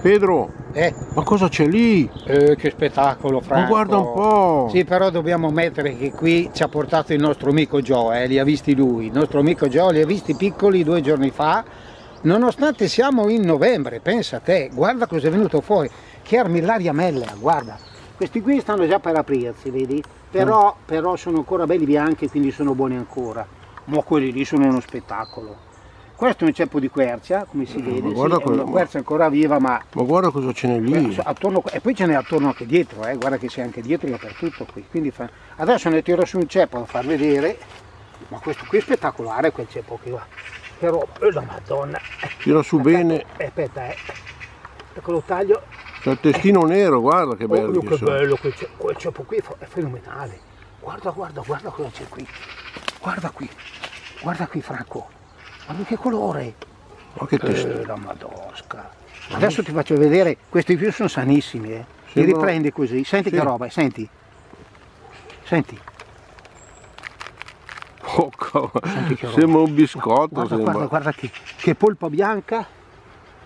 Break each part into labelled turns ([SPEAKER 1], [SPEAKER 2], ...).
[SPEAKER 1] Pedro,
[SPEAKER 2] Eh,
[SPEAKER 1] ma cosa c'è lì?
[SPEAKER 2] eh, che spettacolo, Franco.
[SPEAKER 1] Ma guarda un po'.
[SPEAKER 2] Sì, però dobbiamo mettere che qui ci ha portato il nostro amico Joe, eh, li ha visti lui. Il nostro amico Joe li ha visti piccoli due giorni fa, nonostante siamo in novembre, pensa a te, guarda cosa è venuto fuori. Che armillaria mella, guarda. Questi qui stanno già per aprirsi, vedi? Però, però sono ancora belli bianchi, quindi sono buoni ancora. Ma quelli lì sono uno spettacolo. Questo è un ceppo di quercia, come si vede, sì,
[SPEAKER 1] guarda
[SPEAKER 2] è
[SPEAKER 1] quello-
[SPEAKER 2] una quercia ancora viva, ma
[SPEAKER 1] Ma guarda cosa ce n'è lì.
[SPEAKER 2] Attorno- e poi ce n'è attorno anche dietro, eh, guarda che c'è anche dietro dappertutto qui. Quindi fa- adesso ne tiro su un ceppo da far vedere, ma questo qui è spettacolare quel ceppo che va. Che roba, oh, la madonna.
[SPEAKER 1] Tira su bene.
[SPEAKER 2] Eh, aspetta, eh. Ecco lo taglio.
[SPEAKER 1] C'è il testino nero, guarda che
[SPEAKER 2] Oh,
[SPEAKER 1] bello
[SPEAKER 2] che
[SPEAKER 1] che sono.
[SPEAKER 2] bello quel ceppo, quel ceppo qui è fenomenale. Guarda, guarda, guarda cosa c'è qui. Guarda qui, guarda qui Franco. Guarda che colore.
[SPEAKER 1] Ma che testino.
[SPEAKER 2] Eh, la madosca. Adesso ti faccio vedere, questi qui sono sanissimi, eh. Li riprendi così, senti
[SPEAKER 1] Sì.
[SPEAKER 2] che roba, senti. Senti,
[SPEAKER 1] Oh. Sembra un biscotto.
[SPEAKER 2] Guarda,
[SPEAKER 1] sembra.
[SPEAKER 2] guarda, guarda che, che polpa bianca.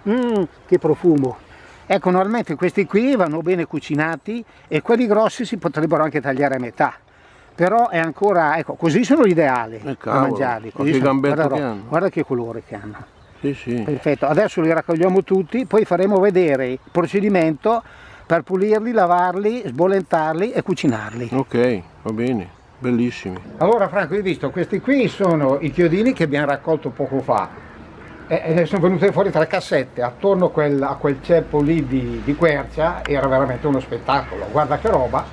[SPEAKER 2] Mm, che profumo. Ecco, normalmente questi qui vanno bene cucinati e quelli grossi si potrebbero anche tagliare a metà. Però è ancora, ecco, così sono l'ideale
[SPEAKER 1] Eh,
[SPEAKER 2] da
[SPEAKER 1] cavolo,
[SPEAKER 2] mangiarli.
[SPEAKER 1] ma
[SPEAKER 2] Così
[SPEAKER 1] che
[SPEAKER 2] sono- guarda,
[SPEAKER 1] che hanno.
[SPEAKER 2] guarda che colore che hanno.
[SPEAKER 1] Sì, sì.
[SPEAKER 2] Perfetto, adesso li raccogliamo tutti, poi faremo vedere il procedimento per pulirli, lavarli, sbollentarli e cucinarli.
[SPEAKER 1] Ok, va bene. Bellissimi.
[SPEAKER 2] Allora Franco, hai visto, questi qui sono i chiodini che abbiamo raccolto poco fa. E, e sono venute fuori tre cassette, attorno a quel, a quel ceppo lì di, di quercia era veramente uno spettacolo. Guarda che roba,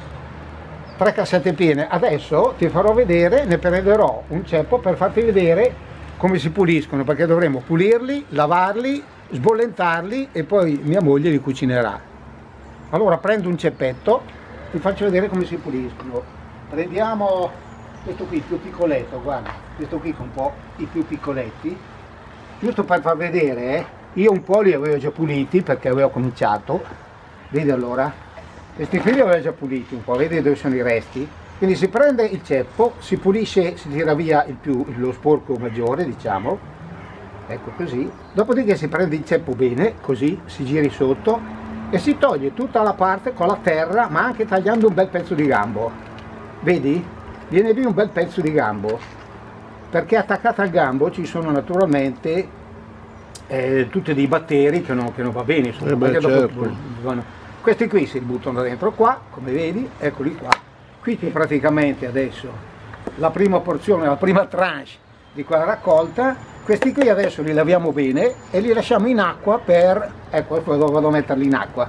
[SPEAKER 2] tre cassette piene. Adesso ti farò vedere, ne prenderò un ceppo per farti vedere come si puliscono, perché dovremo pulirli, lavarli, sbollentarli e poi mia moglie li cucinerà. Allora prendo un ceppetto, ti faccio vedere come si puliscono. Prendiamo questo qui più piccoletto, guarda, questo qui con un po' i più piccoletti, giusto per far vedere, eh. io un po' li avevo già puliti perché avevo cominciato, vedi allora? Questi qui li avevo già puliti un po', vedi dove sono i resti? Quindi si prende il ceppo, si pulisce, si tira via il più, lo sporco maggiore, diciamo, ecco così, dopodiché si prende il ceppo bene, così, si giri sotto e si toglie tutta la parte con la terra, ma anche tagliando un bel pezzo di gambo. Vedi? Viene lì un bel pezzo di gambo, perché attaccato al gambo ci sono naturalmente eh, tutti dei batteri che non, che non va bene, insomma,
[SPEAKER 1] Eh beh,
[SPEAKER 2] perché dopo
[SPEAKER 1] certo.
[SPEAKER 2] vanno- Questi qui si buttano dentro qua, come vedi, eccoli qua. Qui che praticamente adesso la prima porzione, la prima tranche di quella raccolta, questi qui adesso li laviamo bene e li lasciamo in acqua per, ecco, poi vado a metterli in acqua.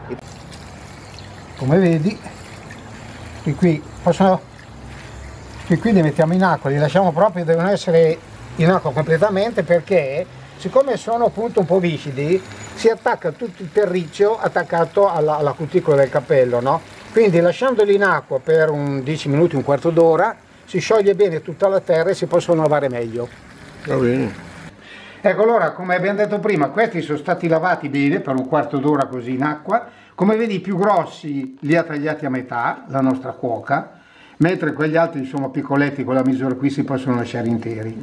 [SPEAKER 2] Come vedi, questi qui possono, questi qui li mettiamo in acqua, li lasciamo proprio, devono essere in acqua completamente perché siccome sono appunto un po' viscidi, si attacca tutto il terriccio attaccato alla, alla cuticola del capello, no? Quindi lasciandoli in acqua per un 10 minuti, un quarto d'ora, si scioglie bene tutta la terra e si possono lavare meglio.
[SPEAKER 1] Va bene.
[SPEAKER 2] Ecco allora, come abbiamo detto prima, questi sono stati lavati bene per un quarto d'ora così in acqua. Come vedi i più grossi li ha tagliati a metà, la nostra cuoca, mentre quegli altri insomma piccoletti con la misura qui si possono lasciare interi.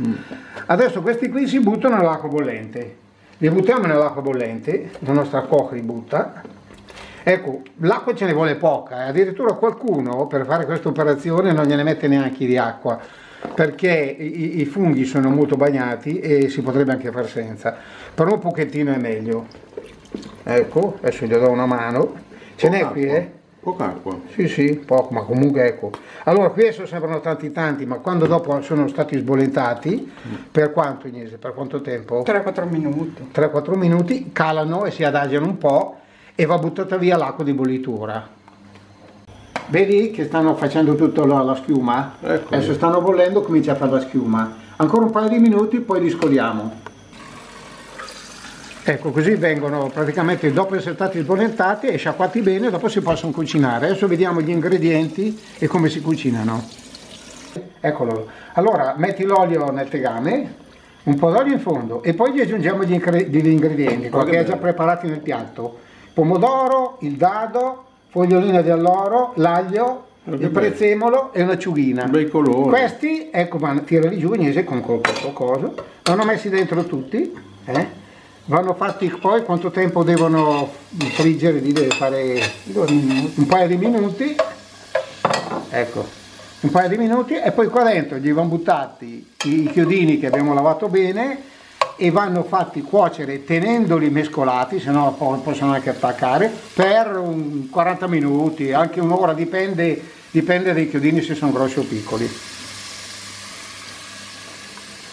[SPEAKER 2] Adesso questi qui si buttano nell'acqua bollente. Li buttiamo nell'acqua bollente, la nostra cuoca li butta. Ecco, l'acqua ce ne vuole poca, eh. addirittura qualcuno per fare questa operazione non gliene mette neanche di acqua, perché i, i funghi sono molto bagnati e si potrebbe anche far senza, però un pochettino è meglio. Ecco, adesso gli do una mano. Ce n'è qui, eh?
[SPEAKER 1] Poca acqua.
[SPEAKER 2] Sì, sì, poco, ma comunque ecco. Allora, qui adesso sembrano tanti tanti, ma quando dopo sono stati sbollentati, per quanto Ignese? Per quanto tempo?
[SPEAKER 3] 3-4 minuti.
[SPEAKER 2] 3-4 minuti, calano e si adagiano un po' e va buttata via l'acqua di bollitura. Vedi che stanno facendo tutta la, la schiuma?
[SPEAKER 1] Ecco.
[SPEAKER 2] Adesso stanno bollendo, comincia a fare la schiuma. Ancora un paio di minuti, poi li scoliamo. Ecco, così vengono praticamente dopo essere stati sbollentati e sciacquati bene, dopo si possono cucinare. Adesso vediamo gli ingredienti e come si cucinano. Eccolo. Allora, metti l'olio nel tegame, un po' d'olio in fondo e poi gli aggiungiamo gli, gli ingredienti,
[SPEAKER 1] Guarda
[SPEAKER 2] perché è già preparati nel piatto. Pomodoro, il dado, fogliolina di alloro, l'aglio,
[SPEAKER 1] Guarda
[SPEAKER 2] il
[SPEAKER 1] bene.
[SPEAKER 2] prezzemolo e un'acciughina.
[SPEAKER 1] Un bel colore.
[SPEAKER 2] Questi, ecco, ma tirali giù Agnese con questo coso, vanno messi dentro tutti, eh? Vanno fatti poi quanto tempo devono friggere lì deve fare? Un paio di minuti. Ecco un paio di minuti e poi qua dentro gli vanno buttati i chiodini che abbiamo lavato bene e vanno fatti cuocere tenendoli mescolati se no possono anche attaccare per 40 minuti anche un'ora dipende, dipende dai chiodini se sono grossi o piccoli.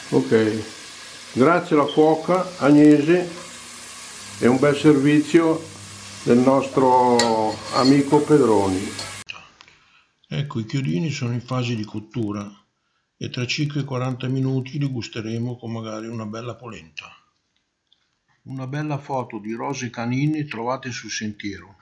[SPEAKER 1] Ok Grazie alla cuoca Agnese e un bel servizio del nostro amico Pedroni. Ecco, i chiodini sono in fase di cottura e tra 5 e 40 minuti li gusteremo con magari una bella polenta. Una bella foto di rose canine trovate sul sentiero.